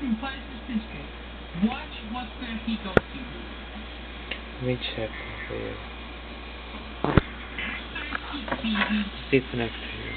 Pac-Man plays this. Watch going to he goes to. Rich happy for you. Thirsty, Sit next to you.